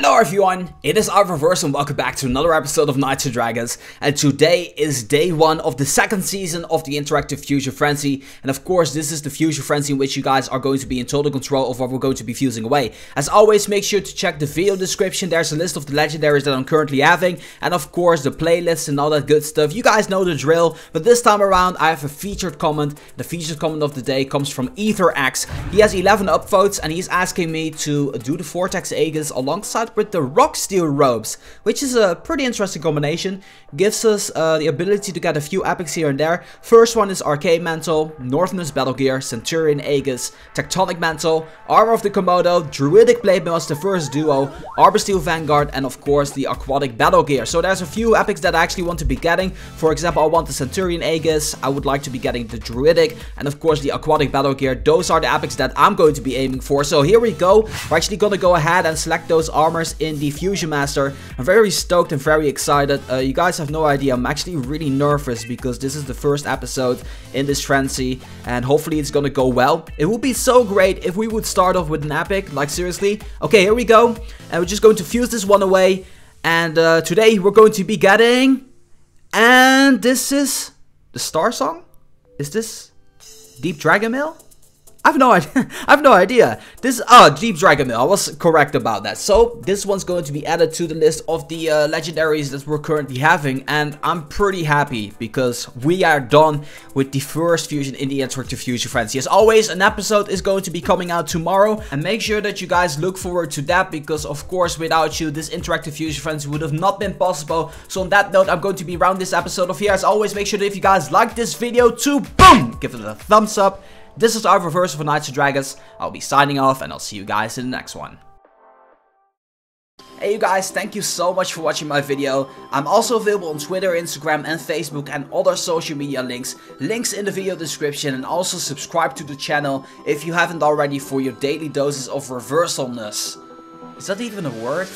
Hello everyone, it is Arververse and welcome back to another episode of Knights and Dragons and today is day one of the second season of the Interactive Fusion Frenzy and of course this is the Fusion Frenzy in which you guys are going to be in total control of what we're going to be fusing away. As always make sure to check the video description, there's a list of the legendaries that I'm currently having and of course the playlists and all that good stuff. You guys know the drill, but this time around I have a featured comment. The featured comment of the day comes from EtherX. He has 11 upvotes and he's asking me to do the Vortex Aegis alongside with the Rocksteel Robes, which is a pretty interesting combination. Gives us uh, the ability to get a few epics here and there. First one is Arcane Mantle, Northerners Battle Gear, Centurion Aegis, Tectonic Mantle, Armor of the Komodo, Druidic Blade the first duo, Arbor Steel Vanguard, and of course the Aquatic Battle Gear. So there's a few epics that I actually want to be getting. For example, I want the Centurion Aegis, I would like to be getting the Druidic, and of course the Aquatic Battle Gear. Those are the epics that I'm going to be aiming for. So here we go. We're actually going to go ahead and select those armor in the Fusion Master. I'm very stoked and very excited. Uh, you guys have no idea, I'm actually really nervous because this is the first episode in this frenzy and hopefully it's gonna go well. It would be so great if we would start off with an epic, like seriously. Okay, here we go. And we're just going to fuse this one away. And uh, today we're going to be getting... And this is the star song? Is this Deep Dragon Mail? I have no idea. I have no idea. This oh Deep Dragon Mail. I was correct about that. So this one's going to be added to the list of the uh, legendaries that we're currently having, and I'm pretty happy because we are done with the first fusion in the Interactive Fusion Frenzy. As always, an episode is going to be coming out tomorrow, and make sure that you guys look forward to that because of course without you this Interactive Fusion Frenzy would have not been possible. So on that note, I'm going to be around this episode of here. As always, make sure that if you guys like this video to boom, give it a thumbs up. This is our reversal for Knights of Dragons. I'll be signing off and I'll see you guys in the next one. Hey you guys, thank you so much for watching my video. I'm also available on Twitter, Instagram and Facebook and other social media links. Links in the video description and also subscribe to the channel if you haven't already for your daily doses of reversalness. Is that even a word?